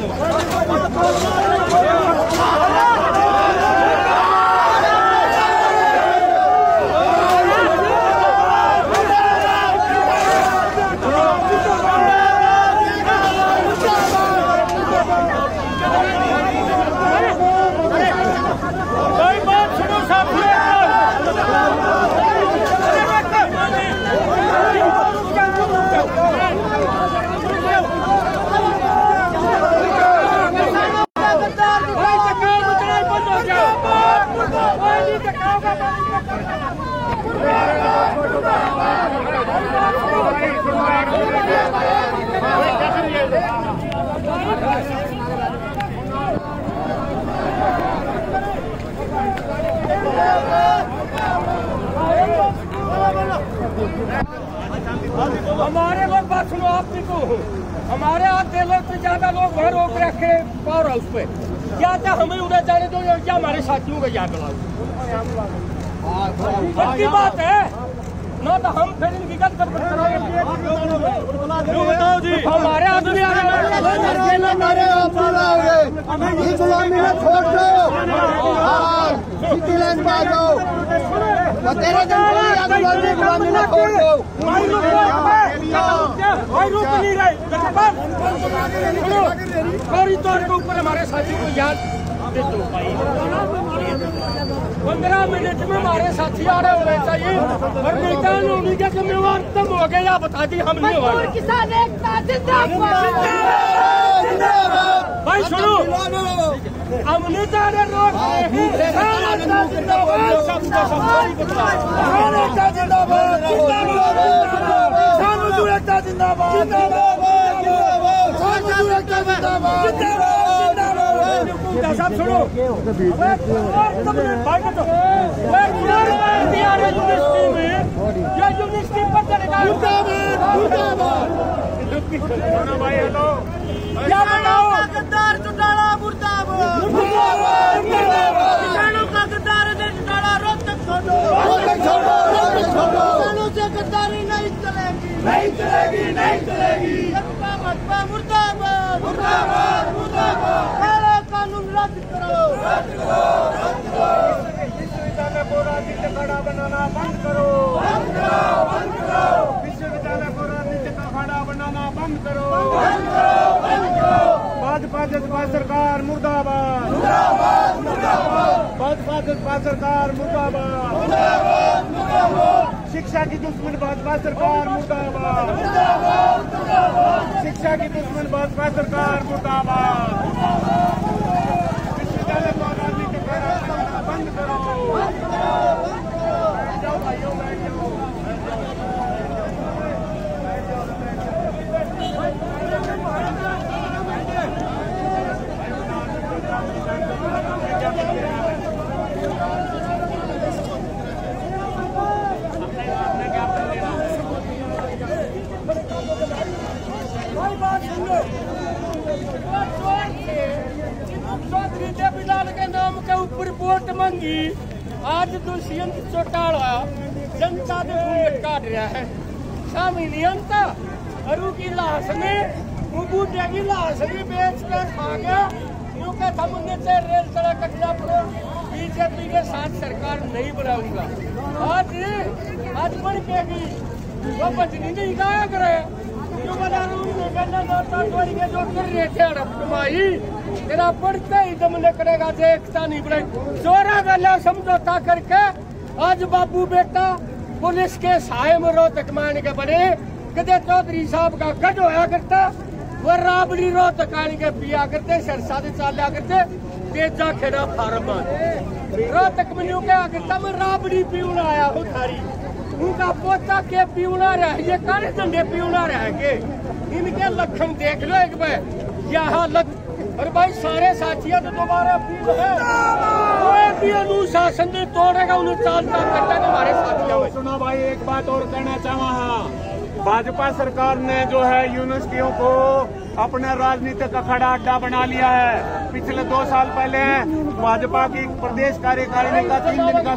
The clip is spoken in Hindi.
Let's go. हमारे लोग बात सुनो आप देखो हमारे आप दे लोग से ज़्यादा लोग घर रोक रखे पावर हाउस पे। क्या क्या हमें उधर जाने दो या क्या हमारे साथियों को याद दिलाओ। सच्ची बात है। ना तो हम फिर इनकी गलत कर बताओ जी? हमारे आदमी आ गुलामी में छोड़ दो। हाँ, तेरे या गुलामी गुलामी में छोड़ दो भाई रुक भाई रुक नहीं रहे फौरी तौर के ऊपर हमारे साथियों को याद पंद्रह मिनट में हमारे साथी आ रहे होने चाहिए और मैदान होने के जिम्मेवार तुम हो गए या बता दी हम किसान जिंदाबाद। भाई सुनो हमने तो अरे रोक सब सुनो पर चलेगा क्या बताओ गद्दार चुटाला मुर्दाबाद किसानों का गद्दार ने चुटाला रोहतक छोड़ो किसानों से गद्दारी नहीं चलेगी नहीं चलेगी नहीं चलेगी मुर्दाबाद। काला कानून रद्द करो। रद्द करो विश्वविद्यालय को बनाना बंद करो। विश्वविद्यालय को राजनीतिक अखाड़ा बनाना बंद करो। भाजपा जजपा सरकार मुर्दाबाद। भाजपा जजपा सरकार मुर्दाबाद। शिक्षा की दुश्मन भाजपा सरकार मुर्दाबाद। शिक्षा की दुश्मन भाजपा सरकार मुर्दाबाद। विश्वविद्यालय को राजनीतिक अखाड़ा बनाना बंद करो जाओ भाइयों बैठ जाओ भाई बात सुन लो चौधरी देवीलाल के नाम के ऊपर वोट मांगी। आज दुष्यंत चौटाला, जनता ने वोट काट रहा है। स्वामी नियंता, अरु की लाश में बूटे की लाश भी बेच कर खा गया। क्योंकि हमने से रेल सड़क कटला पर बीजेपी के साथ सरकार नहीं बनाऊँगा। आज आज बन के भी वो बचनी नहीं गाया करे जो बना नौता छोड़ के जो कर रहे थे अरब कमाई तेरा पढ़ते ही दम निकलेगा देखता नहीं बड़े चोरा गला समझौता करके आज बाबू बेटा पुलिस के साय में रोहतक मान के बने, कदे चौधरी साहब का गढ़ होया करता, वो राबड़ी रोहतक आन के पिया करते सरसा से चालिया करते, तेजा खेड़ा फार्म रोहतक में यूँ क्या करता राबड़ी पीऊन आया हूँ थारी। उनका पोता के पीवना रह ये काले झंडे पीवना रह के? इनके लक्षण देख लो एक बार। यहाँ लग और भाई, सारे साथियों तो दोबारा अनुशासन नहीं तोड़ेगा, उन्हें चालता करता है हमारे साथियों। सुनो भाई, एक बात और कहना चाहवा हाँ। भाजपा सरकार ने जो है, यूनिवर्सिटियों को अपने राजनीतिक अखाड़ा अड्डा बना लिया है। पिछले दो साल पहले भाजपा की प्रदेश कार्यकारिणी का तीन दिन का